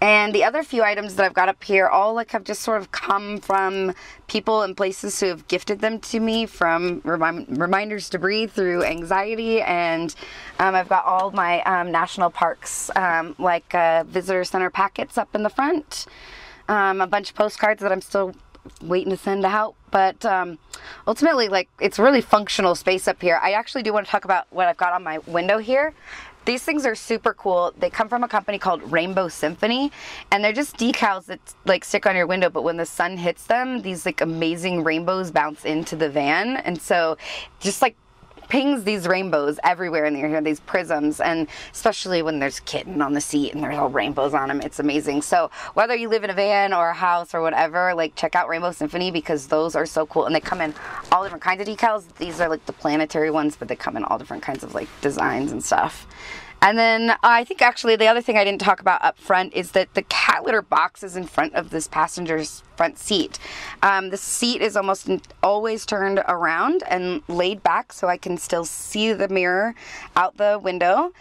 and the other few items that i've got up here all like have just sort of come from people and places who have gifted them to me from remi- reminders to breathe through anxiety. And um, i've got all my um, national parks um, like uh, visitor center packets up in the front. Um, a bunch of postcards that I'm still waiting to send out. But um, ultimately, like it's really functional space up here. I actually do want to talk about what I've got on my window here. These things are super cool. They come from a company called Rainbow Symphony, and they're just decals that like stick on your window. But when the sun hits them, these like amazing rainbows bounce into the van, and so just like pings these rainbows everywhere in here, these prisms, and especially when there's kitten on the seat and there's all rainbows on them, it's amazing. So whether you live in a van or a house or whatever, like check out Rainbow Symphony because those are so cool, and they come in all different kinds of decals. These are like the planetary ones, but they come in all different kinds of like designs and stuff. And then I think actually the other thing I didn't talk about up front is that the cat litter box is in front of this passenger's front seat. Um, the seat is almost always turned around and laid back so I can still see the mirror out the window.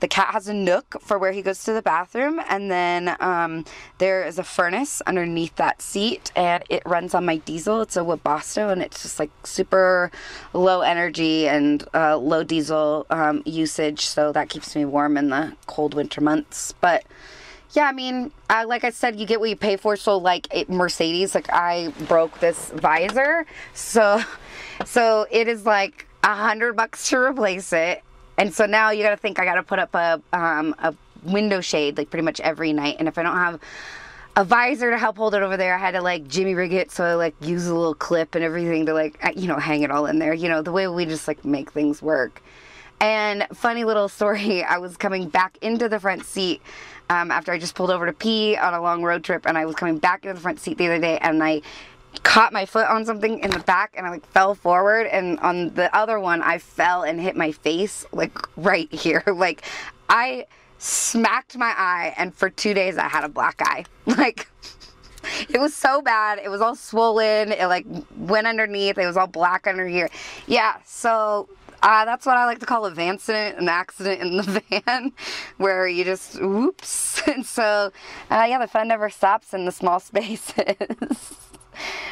The cat has a nook for where he goes to the bathroom, and then um, there is a furnace underneath that seat, and it runs on my diesel. It's a Webasto, and it's just like super low energy and uh, low diesel um, usage, so that keeps me warm in the cold winter months. But yeah, I mean, uh, like I said, you get what you pay for. So, like it, Mercedes, like I broke this visor, so so it is like a hundred bucks to replace it and so now you got to think I got to put up a um, a window shade like pretty much every night. And if I don't have a visor to help hold it over there, I had to like jimmy rig it so I like use a little clip and everything to like you know hang it all in there. You know the way we just like make things work. And funny little (laughs) story, I was coming back into the front seat um, after I just pulled over to pee on a long road trip, and I was coming back into the front seat the other day, and I caught my foot on something in the back and I like fell forward and on the other one I fell and hit my face like right here. (laughs) Like I smacked my eye and for 2 days I had a black eye. (laughs) Like it was so bad. It was all swollen. It like went underneath. It was all black under here. Yeah so uh, that's what I like to call a vancident, an accident in the (laughs) van, where you just whoops. And so, uh, yeah, the fun never stops in the small spaces.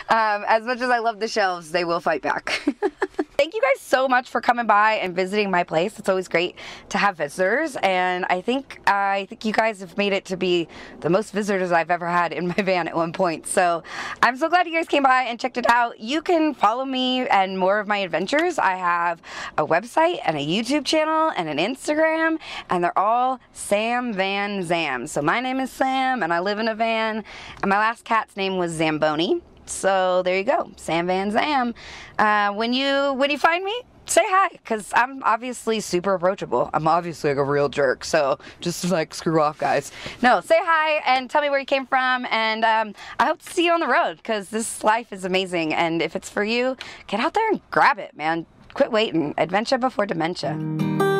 Um, as much as I love the shelves, they will fight back. (laughs) Thank you guys so much for coming by and visiting my place. It's always great to have visitors, and I think I think you guys have made it to be the most visitors I've ever had in my (laughs) van at one point. So I'm so glad you guys came by and checked it out. You can follow me and more of my adventures. I have a website and a YouTube channel and an Instagram, and they're all Sam Van Zam. So my name is Sam, and I live in a van, and my last cat's name was Zamboni. So there you go, Sam Van Zam. Uh, when you when you find me, say hi because I'm obviously super approachable. I'm obviously like a real jerk, so just like screw off, guys. No, say hi and tell me where you came from, and um, I hope to see you on the road because this life is amazing. And if it's for you, get out there and grab it, man. Quit waiting. Adventure before dementia.